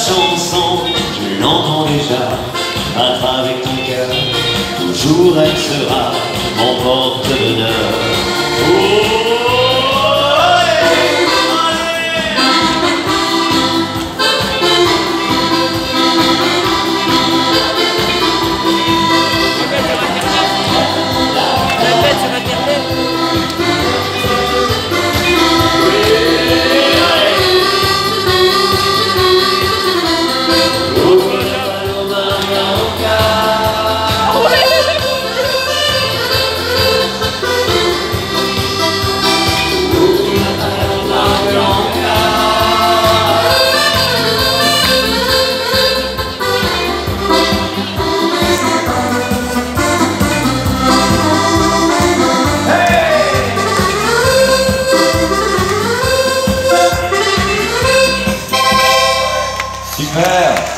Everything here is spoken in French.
chanson, je l'entends déjà, attrape avec ton cœur, toujours elle sera mon porte-bonheur. 네.